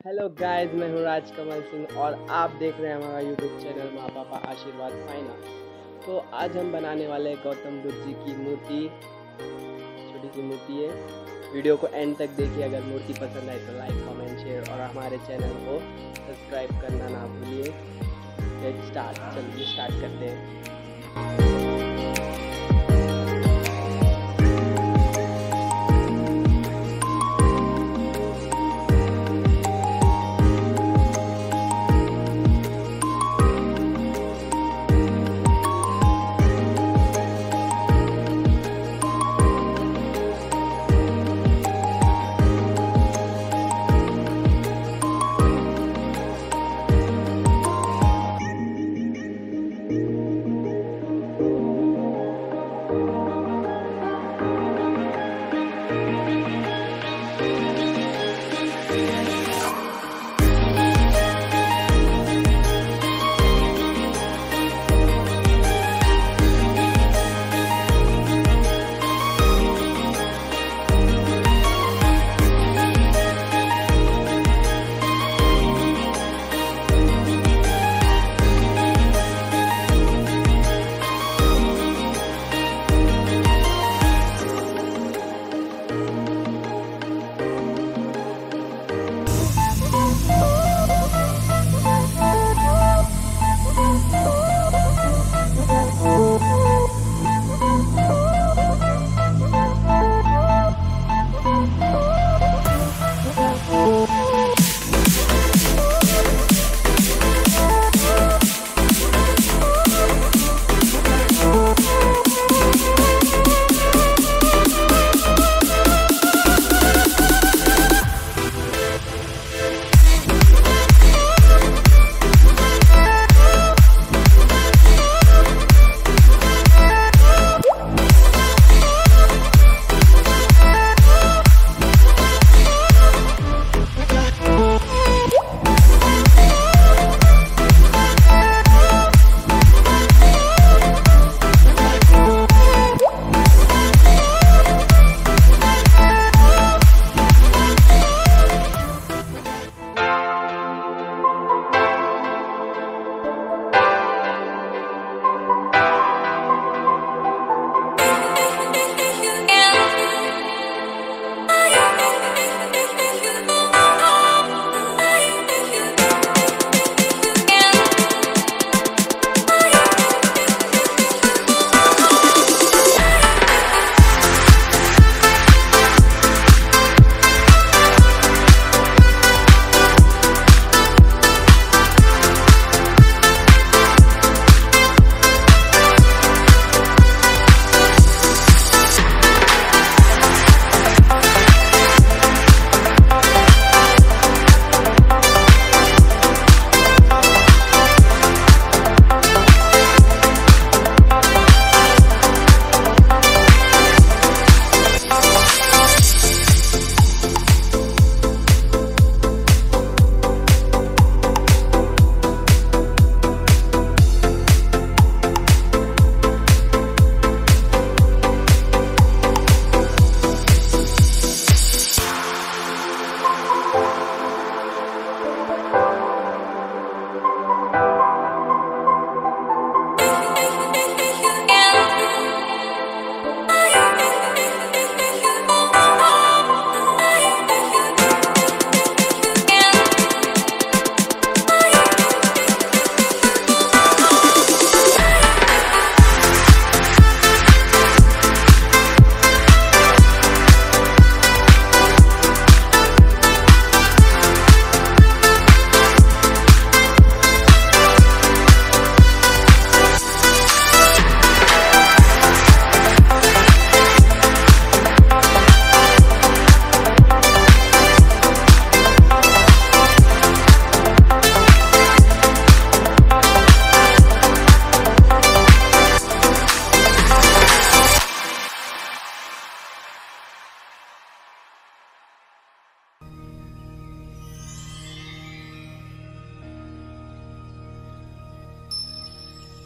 Hello guys मैं हूँ राज कमल सिंह और आप देख रहे हैं हमारा यूट्यूब चैनल माँ पापा आशीर्वाद फाइनेंस तो आज हम बनाने वाले गौतम बुद्ध जी की मूर्ति। छोटी सी मूर्ति है। वीडियो को एंड तक देखिए, अगर मूर्ति पसंद आए तो लाइक कमेंट शेयर और हमारे चैनल को सब्सक्राइब करना ना भूलिए। स्टार्ट चलिए स्टार्ट करते हैं।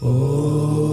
Oh.